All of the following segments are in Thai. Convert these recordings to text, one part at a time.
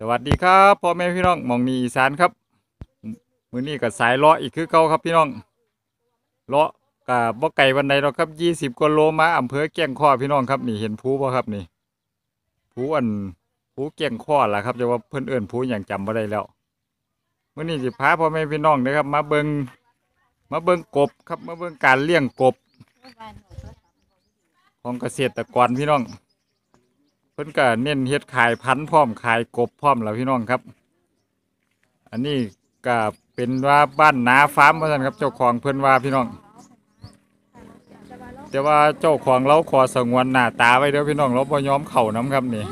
สวัสดีครับพ่อแม่พี่น้องมองนีอีสานครับมือนี้ก็สายเลาะอีกคือเก่าครับพี่น้องเลาะกับบ่ไก่วันใดหรอกครับยี่สิบกว่าโลมาอำเภอแก้งข้อพี่น้องครับนี่เห็นภูบ่ครับนี่ภูอันภูแก้งข้อล่ะครับจะว่าเพิ่อนเอิ้นภูหยังจำบ่ได้แล้วมื้อนี้สิพาพ่อแม่พี่น้องนะครับ มาเบิงมาเบิงกบครับมาเบิงการเลี้ยงกบ ของเกษตรกรพี่น้อง เพิ่นก็เน้นเฮ็ดขายพันธุ์พร้อมขายกบพร้อมแล้วพี่น้องครับ อันนี้ก็เป็นว่าบ้านนาฟาร์มว่าซั่นครับเจ้าของเพิ่นว่าพี่น้อง แต่ว่าเจ้าของเราขอสงวนหน้าตาไว้เด้อพี่น้องเราบ่ยอมเข้าน้ครับนี่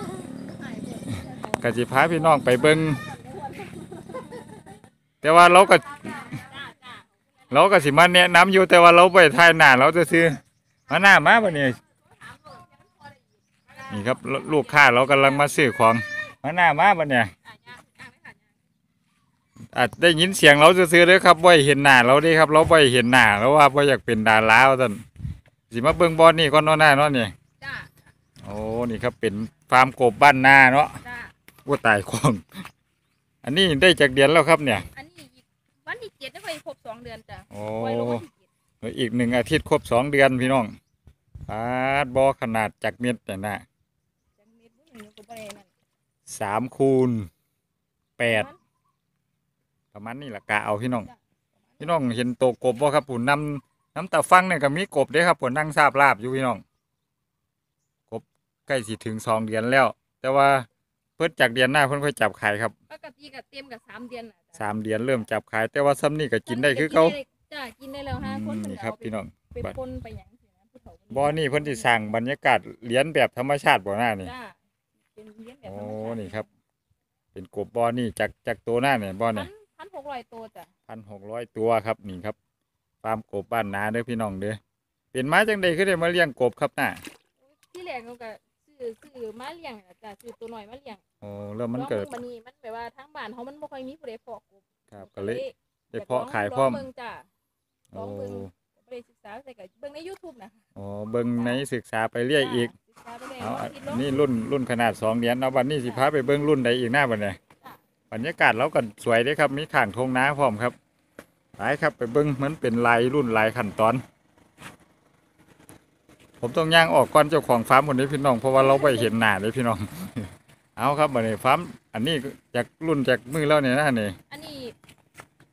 ก็สิพาพี่น้องไปเบิ่งแต่ว่าเราก็เราก็สิมาแนะนำอยู่แต่ว่าเราไปถ่ายหน้าเราจะซื้อมาหน้ามาบ่นี่ นี่ครับลลูกค้าเรากำลังมาซื้อของมาหน้ามาบันเนี่ยอาจได้ยินเสียงเราซื้อๆเลยครับว่าเห็นหน้าเราเด้ครับ เราไ่เห็นหน้าแล้วว่าว่าอยากเป็นดาราว่าท่านสิมาเบิ่งบอลนี่ก่อนเนาะหน้าเนาะนี่จ้าโอ้นี่ครับเป็นฟาร์มกบบ้านนาเนาะจ้าว่าตายของอันนี้ได้จากเดือนแล้วครับเนี่ย อันนี้อีกวันที่เจ็ดได้ไปครบสองเดือนจ้ะโอ้ ไว้ลงวันที่เจ็ดอีกหนึ่งอาทิตย์ครบสองเดือนพี่น้องปาดบอขนาดจากเม็ดแต่ยนะจังเม็ด บุ้งหนึ่งก็บ่ได้นั่นสามคูณแปดประมาณนี้แหละกะเอาพี่น้อง พี่น้องเห็นโตวกบบ่ครับผมนำน้ำตาฟังเนี่ยก็มีกบเด้ครับผมนั่งทราบลาบอยู่พี่น้อง กบใกล้สิถึงสองเดือนแล้ว แต่ว่าเพิ่นจากเดือนหน้าเพิ่นค่อยจับขายครับปกติก็เต็มกับสามเดือนน่ะจ้ะสามเดือนเริ่มจับขาย แต่ว่าซ้ำนี่ก็กินได้คือเก่าจ้ากินได้แล้วห้าคนอืมนี่ครับพี่น้องเป็นคนไปหยังสินะผู้เฒ่าบ่อนี่เพิ่นสิสร้างบรรยากาศเลี้ยนแบบธรรมชาติบ่หน้านี่ จ้า เป็นเลี้ยงแบบโอ้ธรรมชาตินี่ครับ เป็นกบบ่อนี่จากจากตัวหน้าเนี่ยบ่อพัเนี่ยนพันหกร้อยตัวจ้ะพันหกร้อยตัวครับนี่ครับฟาร์มกบบ้านนาเด้อพี่น้องเด้อเป็นมาจังใดคือได้มาเลี้ยงกบครับน่ะที่แรกเราก็ซื้อซื้อมาเลี้ยงน่ะจ้ะซื้อตัวหน่อยมาเลี้ยงโอ้แล้วมันเกิดลองบิ่งบัดนี้มันแบบว่าทางบ้านเขามันบ่ค่อยมีผู้ใดเพาะกบครับก็เลยอยได้กเพาะลองขายพร้อม ลงเบิ่งจ้ะลโอ้องเบิ่งบ่ได้ศึกษาใส่ก็เบิ่งใน YouTube นะ โอ้เบิ่งในศึกษาไปเรื่อยอีกศึกษาไป เรื่อยเอาลอัองนผิดลองนี่รุ่นรุ่นขนาดสองเหรียญเอาวันนี้สิพาไปเบิ่งรุ่นใดอีกหน้าบัดเนี่ยจ้ะบรรยากาศเราก็สวยเด้ครับ มีข้างทงนาพร้อมครับไปครับไปเบิ่งมันเป็นลายรุ่นลายขั้นตอน ผมต้องย่างออกก่อนเจ้าของฟาร์มคนนี้พี่น้องเพราะว่าเราไปเห็นหน้าเลยพี่น้อง เอาครับบัดนี้ฟาร์มอันนี้จากรุ่นจากมือแล้วเนี่ยนะนี่อันนี้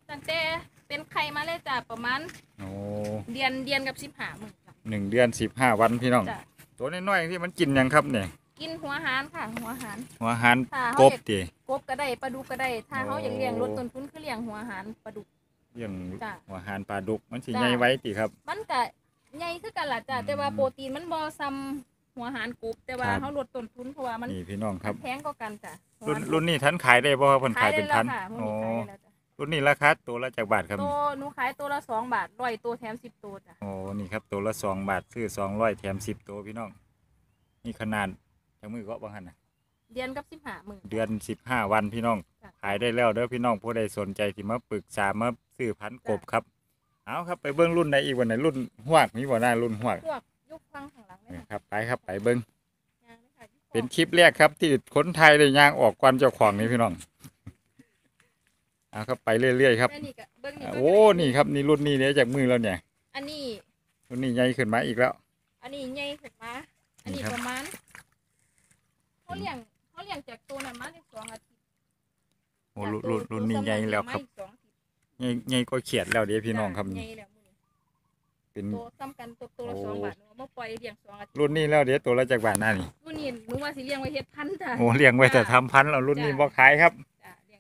ตั้งแต่เป็นไข่มาเลยจ้ะประมาณโอ้เดือนเดือนกับ15มื้อจ้ะหนึ่งเดือนสิบห้าวันพี่น้อง จ้ะ ตัวน้อยๆที่มันกินหยังครับเนี่ย กินหัวหารค่ะ หัวหาร หัวหันถ้ากเฮาบอยากตี กบก็ได้ปลาดุกก็ได้ ถ้าโอ้เฮาอยากเลี้ยงลดต้นทุนคือเลี้ยงหัวหารปลาดุกเลี้ยงจ้ะหัวหันปลาดุกมันสิจ้ะ ใหญ่ไว้ติครับ มันก็ใหญ่คือกันล่ะจ้ะอืมแต่ว่าโปรตีนมันบ่ซ้ำหัวหารกบแต่ว่าครับเฮาลดต้นทุนเพราะว่ามันนี่พี่น้องครับ แพงกว่ากันจ้ะหัวรุ่นหารกบรุ่นนี้ทันขายได้บ่ครับเพิ่นขายเป็นได้พันแล้วค่ะมื้โอ้อนี้ขายได้แล้วจ้ะ รุ่นนี้ราคาตัวละจากบาทครับตัวหนูขายตัวละสองบาทร้อยตัวแถมสิบตัวจ้ะโอ้นี่ครับตัวละสองบาทซื้อสองร้อยแถมสิบตัวพี่น้องนี่ขนาดจากมือก็บางหันนะเดือนกับสิบห้าหมื่น เดือนสิบห้าวันพี่น้อง จ้ะ ขายได้แล้วเด้อพี่น้องผู้ใดสนใจที่มาปรึกษามาซื้อพันธุ์กบครับ เอาครับไปเบิ้งรุ่นไหนอีกวันไหนรุ่นหวกมีบ่หน้ารุ่นหวกพวกยุคฟังข้างหลังเลยนี่ค่ะครับ ไปครับไปเบิ้งยางเลยค่ะยุคเป็นคลิปแรกครับที่คนไทยได้ย่างออกกวนเจ้าของนี่พี่น้อง เอาครับไปเรื่อยๆครับแล้วนี่ก็เบิ้งนี่อ่าเบิ่งโอ้นี่ครับนี่รุ่นนี้เนี่ยจากมือแล้วเนี่ยอันนี้ รุ่นนี้ใหญ่ขึ้นมาอีกแล้ว อันนี้ใหญ่ขึ้นมา อันนี้นี่ครับประมาณเขาเลี้ยงเขาเลี้ยงจากตัวนั้นมาได้สองอาทิตย์โอ้จากรุ่นตัวรุ่นรุ่นนี้ตัวใหญ่สำคัญแล้วครับมาอีกสองอาทิตย์ใหญ่ใหญ่ก็เขียดแล้วเดี๋ยวพี่น้องครับจ้ะนี่ใหญ่แล้วมื้อนี้เป็นตัวซ้ำกันตัวตัวละโอ้สองบาทหนูเอามาปล่อยเลี้ยงสองอาทิตย์รุ่นนี้แล้วเดี๋ยวตัวละจากบาทหน้านี่รุ่นนี้หนูว่าสิเลี้ยงไว้เฮ็ดพันธุ์จ้ะโอ้เลี้ยงไว้แต่จ้ะทำพันธุ์แล้วรุ่นนี้จ้ะบ่ขายครับจ้ะเลี้ยงไว้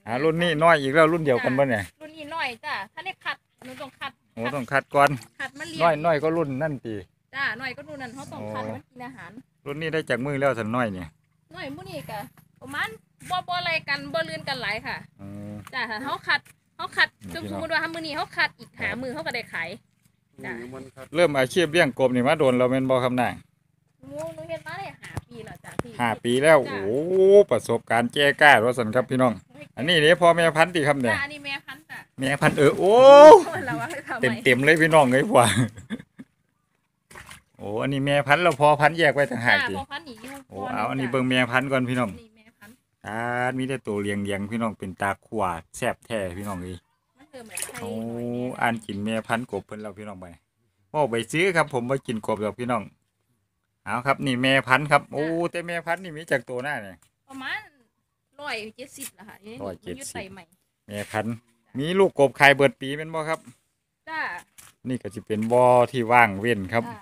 อ่ารุ่นนี้น้อยอีกแล้วรุ่นเดียวกันบ่เนี่ยรุ่นนี้น้อยจ้ะถ้าได้คัดหนูต้องคัดโอ้ต้องคัดก่อนคัดมาเลี้ยน้อยงน้อยก็รุ่นนั่นตีจ้าน้อยก็ดูนั่นเขาต้องคัดโอ้มันกินอาหาร รุ่นนี้ได้จากมือแล้วสันน้อยเนี่ยน้อยมื้อนี้ก็ประมาณบ่บ่อะไรกันบ่ลื่นกันหลายค่ะอืมจ้าถ้าเขาคัดเขาคัดนี่สมพี่น้องมติว่าถ้ามื้อนี้เขาคัดอีกหาครับมือเขาก็ได้ขายจ้ะเริ่มอาชีพเลี้ยงกบนี่มาโดนเราเป็นบ่ครับนางหนูหนูเฮ็ดมาได้หาปีแล้วจ้ะพี่ห้าปีแล้วจ้ะโอ้ประสบการณ์แจ้กล้าว่าสันครับพี่น้อง อันนี้เนี่ยพ่อแม่พันธุ์ติครับเนี่ยจ้าอันนี้แม่พันธุ์จ้ะแม่พันธุ์เออโอ้เราว่าให้ทำเต็มไมเต็มๆเลยพี่น้องเลยพ่อโอ้อันนี้แม่พันธุ์เราพอพันธุ์แยกไว้ต่างหาจ้ากสิพอพันธุ์นี่อยู่โอ้เอาอันนี้เบิ่งแม่พันธุ์ก่อนพี่น้องนี่แม่พันธุ์อ่ามีแต่ตัวเลียงเลียงๆพี่น้องเป็นตาขวาแซ่บแท้พี่น้องเอ้ยมันเริ่มแบบไข่โอ้หน่อยเนี่ยอ่านกินแม่พันธุ์กบเพิ่นแล้วพี่น้องไปโอ้ไปซื้อครับ ผมบ่กินกบหรอกพี่น้องเอาครับ นี่แม่พันธุ์ครับโอ้แต่แม่พันธุ์นี่มีจากตัวหน้าเนี่ยประมาณ ร้อยเจ็ดสิบละค่ะนี่ร้อยเจ็ดสิบมันอยู่ไต่ใหม่แม่พันธุ์มีลูกกบไข่เบิดปีเป็นบ่ครับ จ้านี่ก็จะเป็นบ่อที่ว่างเว้นครับจ้า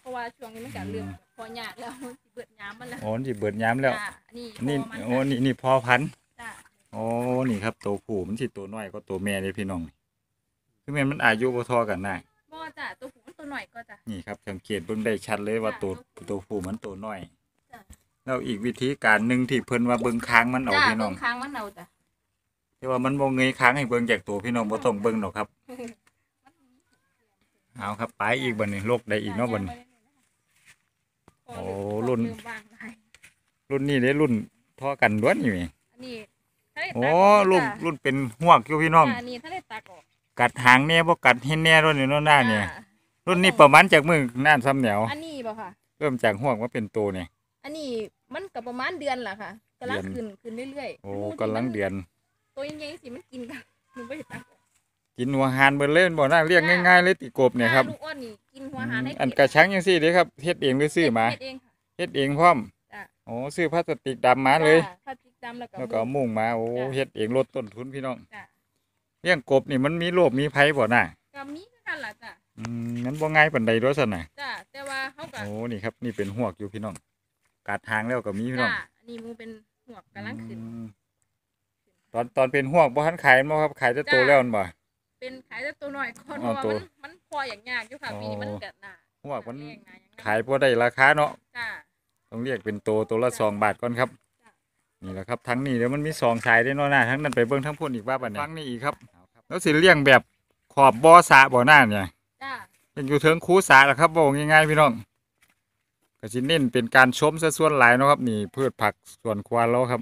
เพราะว่าช่วงนี้มันก็เริ่มพอยากแล้วมันสิเบิดน้ำมันแล้วโอ้นี่เบิดย้ำแล้ว จ้าอันนี้นี่พอมันโอ้นี่นี่พ่อพันธุ์จ้าโอ้นี่ครับตัวผู้มันสิตัวน้อยก็ตัวแม่เลยพี่น้องคือแม่นมันอายุบ่เท่ากันน่ะบ่จ้าตัวผู้มันตัวหน่อยก็จ้านี่ครับสังเกตเบิ่งได้ชัดเลยว่าจ้ะตัวตัวผู้มันตัวน้อยจ้ะ แล้วอีกวิธีการหนึ่งที่เพิ่นว่าเบิ่งค้างมันเอาจ้าพี่น้ตรองงค้างมันเอาจ้าแต่ว่ามันบ่เงยค้างให้เบิ่งจากตัวพี่น้องบ่ต้องเบิ่งหรอกครับ เอาครับไปอีกบัดนี้โลกได้อีกเนาะบัดนี้ โอ้รุ่นเริ่มวางได้รุ่นนี้เด้รุ่นเท่อกันด้วนนี่แหมอันนี้ถ้าได้โอ้ตักออกรุ่นจ้ะรุ่นเป็นหวกอยู่พี่น้องจ้ะอันนี้ถ้าได้ตักออกกัดหางแน่บ่กัดเห็นแน่รุ่นนี้เนาะหน้าเนี่ย จ้ะรุ่นนี้ประมาณจากมือน่านซ้ำเหนียว อันนี้บ่ค่ะ เริ่มจากหวกมาเป็นตัวเนี่ย อันนี้มันก็ประมาณเดือนละค่ะกำลังเดือนขึ้นขึ้นเรื่อยๆโอ้หมูที่กำลังมันเดือนตัวยังไงสิมันกินกันหนูไม่ได้ตักออกกินหัวหานเบิ่เล่นบ่น่าเรียกง่ายๆเลยติกบเนี่ยครับลูกอ้อนนี่กินหัวอาหารให้อันกระชังจังซี่เด้ครับเฮ็ดเองหรือซื้อมาเฮ็ดเองค่ะเฮ็ดเองพร้อมจ้ะโอ้ซื้อพลาสติกดำมาเลยจ้ะพลาสติกดำแล้วก็แล้วก็เอามุ้งมาโอ้จ้ะเฮ็ดเองลดต้นทุนพี่น้องจ้ะเลี้ยงกบนี่มันมีโรคมีภัยบ่น่ะก็มีคือกันล่ะจ้ะอืมมันบ่ง่ายปานใดด้วยซั่นน่ะจ้ะแต่ว่าเขาก็โอ้นี่ครับนี่เป็นหวกอยู่พี่น้อง กัดหางแล้วก็มีพี่น้จ้ะองอันนี้หมูเป็นหัวกกำลังขึ้น อืมตอนตอนเป็นหวกบ่ทันขายมันบ่ครับขายแต่โตแล้วมันบ่ เป็นขายแต่ตัวหน่อยก่อนเพอ๋อราะว่าตัวมันมันพออย่างยากอยู่ค่ะอ๋อปีนี้มันเกิดหนาหวกมัน แรงหนาอย่างนั้นขายบ่ได้ราคาเนาะ จ้ะต้องเรียกเป็นโตตัวละจ้ะสองบาทก่อนครับ จ้ะ นี่แหละครับทั้งนี้เดี๋ยวมันมีสองสายได้เนาะหน้าทั้งนั้นไปเบิ่งทั้งพุ่นอีกว่าบัดนี้ฟังนี่อีกครับ แล้วสิเลี้ยงแบบขอบบ่อสระบ่อหน้าเนี่ยจ้ะยังอยู่เทิงคูสาแหละครับบอกง่ายๆพี่น้อง ก็สิเน้นเป็นการชมซะส่วนหลายเนาะครับ นี่พืชผักสวนครัวเราครับ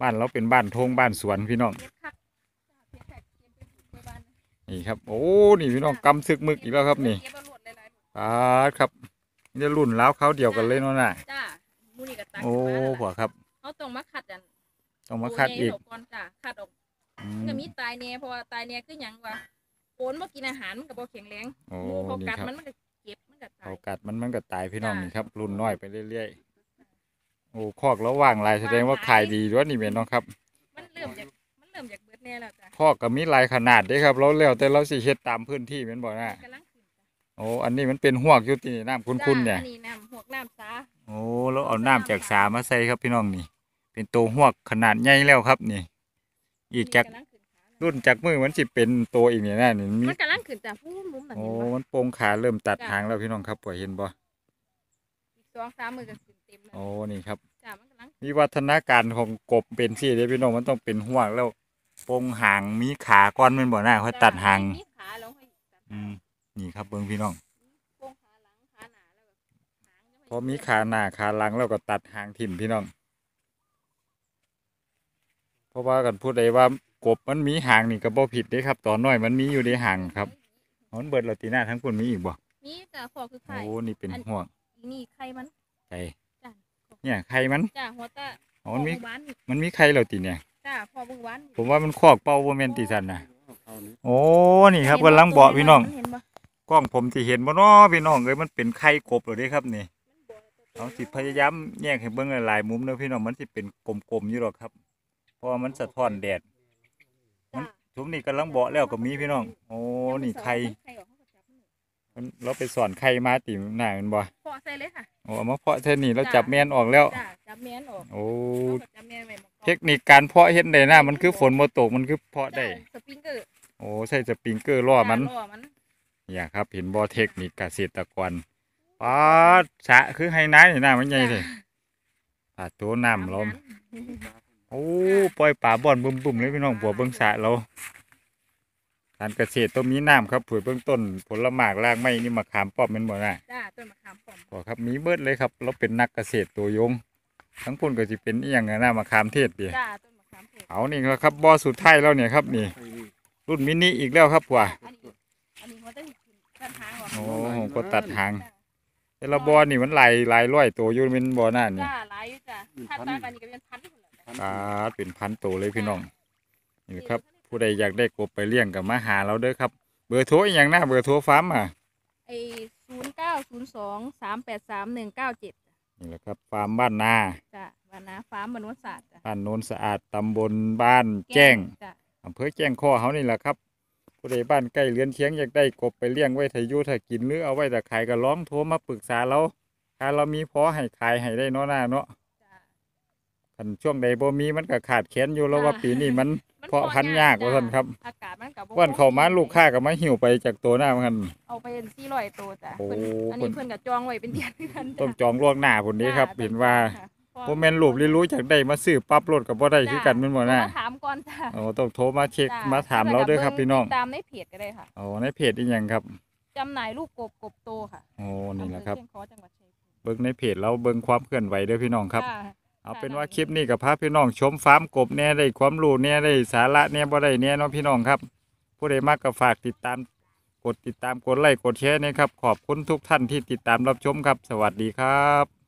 บ้านเราเป็นบ้านทงบ้านสวนพี่น้องเก็บคักจ้ะเก็บแขกเก็บไปปลูกไว้บ้านนะนี่ครับ โอ้นี่พี่น้องกำซึกมึกอีกแล้วครับ นี่เก็บเอารวดหลายๆหมดปาดครับนี่รุ่นแล้วเขาเดียวกันเลยเนาะน่ะจ้ะหมูนี่ก็ตักโอ้ขึ้นมาแล้วหัวล่ะครับเขาต้องมาขัดกันต้องมาคัดอีกตัวใหญ่ออกก่อนจ้ะขัดออกอืมันมก็มีตายแน่เพราะว่าตายแน่คือหยังวะโอนบ่กินอาหารมันก็บ่แข็งแรงโอ้หมูเขานี่กัดครับมันมันก็ เก็บมันก็ตาเขายกัดมันมันก็ตายพี่น้องจ้ะนี่ครับ รุ่นน้อยไปเรื่อยๆโอ้คอกแล้วว่างลายแสดงว่าขายดีด้วยนี่เมนน้องครับ มันเริ่มจากมันเริ่มจากเบิดแน่แล้วจ้ะคอกก็มีหลายขนาดเด้ครับเราแล้วแต่เราสิเฮ็ดตามพื้นที่แม่นบ่น่ะกำลังขึ้นจ้ะโอ้อันนี้มันเป็นหวกอยู่ที่น้ำคุ้นๆเนี่ยจ้ะอันนี้น้ำหวกน้ำสาโอ้แล้วเอาน้ำจากสามาใส่ครับพี่น้องนี่ เป็นตัวหวกขนาดใหญ่แล้วครับนี่ อีกจากกำลังขึ้นขาแล้ว รุ่นจากมือมันสิเป็นตัวอีกเนี่ยนะนี่มีมันกำลังขึ้นจ้ะพูนมุมนั่นโอ้เห็นบ่มันโป่งขาเริ่มตัดจ้ะหางแล้วพี่น้องครับพอเห็นบ่อีกสองสามมือก็ขึ้นเต็มแล้วโอ้นี่ครับ จ้ะมันกำลังวิวัฒนาการของกบเป็นสี่เด้พี่น้องมันต้องเป็นหวกแล้วโป่งหางมีขาก้อนแมันบ่หน้าค่อยตัดหางมีขาแล้วค่อยตัดอืมนี่ครับเบิ่งพี่น้องโค้งขาหลังขาหน้าแล้วก็หางยังพอมีขาหน้าขาหลังแล้วก็ตัดหางทิ่มพี่น้อง เพราะว่ากันพูดได้ว่า กบมันมีหางนี่ก็บ่ผิดเด้ครับ ตอนน้อยมันมีอยู่ในหางครับมันเบิดแล้วตีหน้าทั้งคนมีอีกบ่นี่จ้ะพอคือไข่โอ้นี่เป็นห่วงอีนี่ไข่มันใจจ้ะเนี่ยไข่มันจ้ะหัวตาอ๋อมันมีพ่อเบิ่งหวานนี่มันมีไข่แล้วตีเนี่ยจ้ะพอเบิ่งหวานนี่ผมว่ามันคอกเป่าบ่แม่นติสันนะโอ้นี่ครับกำลังเบาะพี่น้องเห็นบ่กล้องผมสิเห็นบ่น้อพี่น้องเอ้ยมันเป็นไข่กบเลยเด้ครับนี่เอาสิพยายามแยกให้เบิ่งหลายๆมุมเด้อพี่น้องมันสิเป็นกลมๆอยู่หรอกครับ เพราะว่ามันสะท้อนแดดมันจ้ะ ชุมนี้กำลังเบาะแล้วก็มีพี่น้อง โอ้ นี่ไข่ไข่ออกเขาก็จับมันมันเราไปสอนไข่มาติหน้ามันบ่พอใส่เลยค่ะ โอ้เอามาเพาะเท่านี้แล้วจ้ะจับแม่นออกแล้ว จ้ะจับแม่นออกโอ้เขาก็จับแม่นไว้หมดเทคนิคการเพาะเฮ็ดได้นะมันคือฝนบ่ตกมันคือเพาะได้ จ้ะสปริงเกอร์โอ้ใส่สปริงเกอร์ล่อมัน จ้ะล่อมันเนี่ยครับเห็นบ่เทคนิคเกษตรกรปาดสระคือไฮน้านี่น้ามันใหญ่เลยปาดตัวน้ำเรา โอ้ปล่อยปลาบ่อนบุ่มๆเลยพี่น้องบัวเบิ่งสระเราการเกษตรต้องมีน้ำครับผือเบื้องต้น ผลหมากรากไม้นี่มะขามป้อมแมันบ่น่ะจ้าต้นมะขามป้อมบ่ครับมีเบิดเลยครับ เราเป็นนักเกษตรตัวยง ทั้งพุ่นก็สิเป็นอีหยังอะนะมะขามเทศเดียจ้าต้นมะขามเทศเอานี่ครับบ่อสุดท้ายแล้วเนี่ยครับนี่ รุ่นมินิอีกแล้วครับว่ะอันนี้อันนี้เขาจะตัดหางออกโอ้ผมก็ตัดหางแต่ละบ่อนี่มันหลายหลายร้อยตัวอยู่เป็นบ่อหน้านี่จ้าหลายอยู่จ้าถ้าตากันนี่ก็เป็นพัน คนละจ้ะปลาเป็นพันตัวเลยพี่น้องนี่ครับ ผู้ใดอยากได้กบไปเลี้ยงกับมาหาเราเด้อครับ เบอร์โทรอหย่างหน้าเบอร์โทรฟาร์มอะไอ้ศูนย์เก้าศูนย์สองสามแปดสามหนึ่งเก้าเจ็ดนี่แหละครับฟาร์มบ้านนาจ้ะวันนะฟาร์มบรรวศาสตร์จ้ะบ้านโนนสะอาดตำบลบ้านแจ้งจ้ะอำเภอแจ้งข้อเขานี่แหละครับ ผู้ใดบ้านใกล้เรือนเคียงอยากได้กบไปเลี้ยงไว้ถ้าอยู่ถ้ากินหรือเอาไว้แต่ขายก็ร้องโทรมาปรึกษาเราถ้าเรามีพอให้ขายให้ได้เนาะหน้าเนาะจ้ะ คันช่วงใดบ่มีมันก็ขาดแคลนอยู่แล้วว่าจ้ะปีนี้มันมันเพาะพันธุ์ยากว่าซั่นครับอากาศมันกับวันเข้ามาลูกค้าก็มาหิวไปจากตัวหน้ามัน เอาไปสี่ร้อยตัวจ้ะโอ้เพิ่นอันเพิ่นี้นเพิ่นกับจองไว้เป็นเดือนกันต้องจองล่วงหน้าพุ่นนี้ครับจ้ะเห็นว่าค่ะเพราะบ่แม่นรูปลิรู้จากได้มาซื้อปั๊บรถก็บ่ได้คือกันแม่นบ่หน้าโทรมาถามก่อนจ้ะโอ้ต้องโทรมาเช็คจ้ะมาถามเราเด้อครับพี่น้องตามในเพจก็ได้ค่ะโอ้ในเพจอีหยังครับจำหน่ายลูกกบกบโตค่ะโอ้นี่แหละครับ อำเภอเชียงคอจังหวัดชัยภูมิเบิ่งในเพจเราเบิ่งความเคลื่อนไหวเด้อพี่น้องครับจ้ะ เอาเป็นว่าคลิปนี้กับพาพี่น้องชมฟาร์มกบแน่ได้ความรู้แน่ได้สาระแน่บ่ได้แน่เนาะพี่น้องครับ ผู้ใดมากก็ฝากติดตามกดติดตามกดไลค์กดแชร์นะครับขอบคุณทุกท่านที่ติดตามรับชมครับ สวัสดีครับ